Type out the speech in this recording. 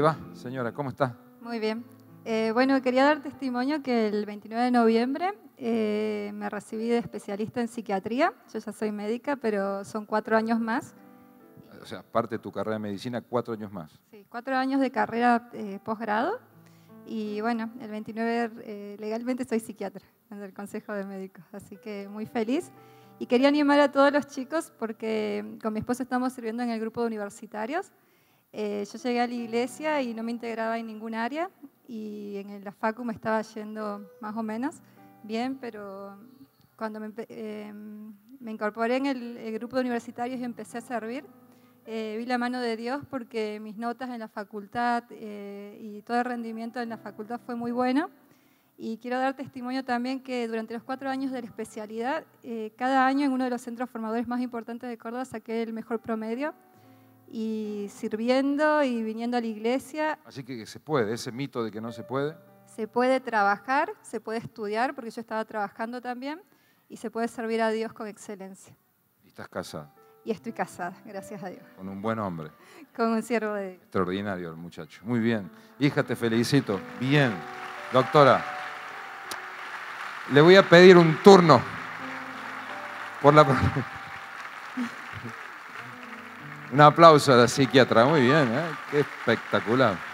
va, señora? ¿Cómo está? Muy bien. Eh, bueno, quería dar testimonio que el 29 de noviembre eh, me recibí de especialista en psiquiatría. Yo ya soy médica, pero son cuatro años más. O sea, parte de tu carrera de medicina, cuatro años más. Sí, cuatro años de carrera eh, posgrado. Y bueno, el 29 legalmente soy psiquiatra en el Consejo de Médicos, así que muy feliz. Y quería animar a todos los chicos porque con mi esposo estamos sirviendo en el grupo de universitarios. Yo llegué a la iglesia y no me integraba en ningún área y en la facu me estaba yendo más o menos bien, pero cuando me, em, incorporé en el, grupo de universitarios y empecé a servir, eh, vi la mano de Dios porque mis notas en la facultad eh, y todo el rendimiento en la facultad fue muy bueno. Y quiero dar testimonio también que durante los cuatro años de la especialidad, eh, cada año en uno de los centros formadores más importantes de Córdoba saqué el mejor promedio y sirviendo y viniendo a la iglesia. Así que se puede, ese mito de que no se puede. Se puede trabajar, se puede estudiar, porque yo estaba trabajando también, y se puede servir a Dios con excelencia. ¿Y estás casada? Y estoy casada, gracias a Dios. Con un buen hombre. Con un siervo de Dios. Extraordinario el muchacho. Muy bien. Hija, te felicito. Bien. Doctora, le voy a pedir un turno por la... Un aplauso a la psiquiatra, muy bien, ¿eh? qué espectacular.